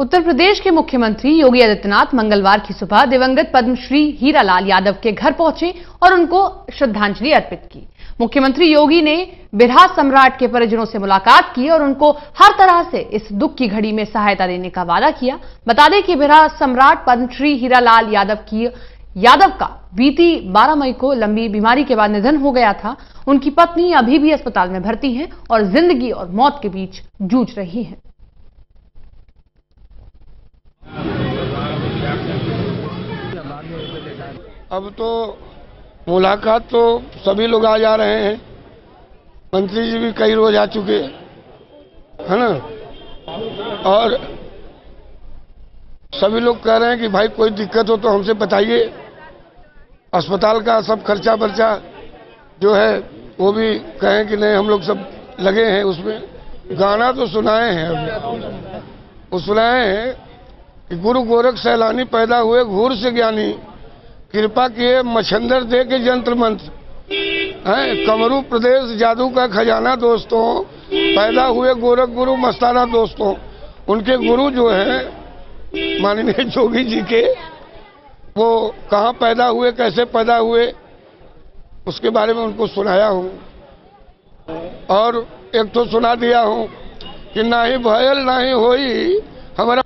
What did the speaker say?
उत्तर प्रदेश के मुख्यमंत्री योगी आदित्यनाथ मंगलवार की सुबह दिवंगत पद्मश्री हीरालाल यादव के घर पहुँचे और उनको श्रद्धांजलि अर्पित की। मुख्यमंत्री योगी ने बिरहा सम्राट के परिजनों से मुलाकात की और उनको हर तरह से इस दुख की घड़ी में सहायता देने का वादा किया। बता दें कि बिरहा सम्राट पद्मश्री हीरालाल यादव की यादव का बीती 12 मई को लंबी बीमारी के बाद निधन हो गया था। उनकी पत्नी अभी भी अस्पताल में भर्ती हैं और ज़िंदगी और मौत के बीच जूझ रही हैं। अब तो मुलाकात तो सभी लोग आ जा रहे हैं। मंत्री जी भी कई रोज आ चुके है ना? और सभी लोग कह रहे हैं कि भाई कोई दिक्कत हो तो हमसे बताइए। अस्पताल का सब खर्चा बर्चा जो है, वो भी कहें कि नहीं, हम लोग सब लगे हैं उसमें। गाना तो सुनाए हैं अभी। वो सुनाए हैं कि गुरु गोरख सैलानी पैदा हुए, घूर से ज्ञानी। कृपा किए मछंदर दे के जंत्र मंत्र। हैं, कमरू प्रदेश जादू का खजाना दोस्तों, पैदा हुए गोरख गुरु मस्ताना दोस्तों। उनके गुरु जो है, माननीय जोगी जी के, वो कहाँ पैदा हुए, कैसे पैदा हुए, उसके बारे में उनको सुनाया हूँ। और एक तो सुना दिया हूँ कि ना ही भयल, ना ही होई, हमारा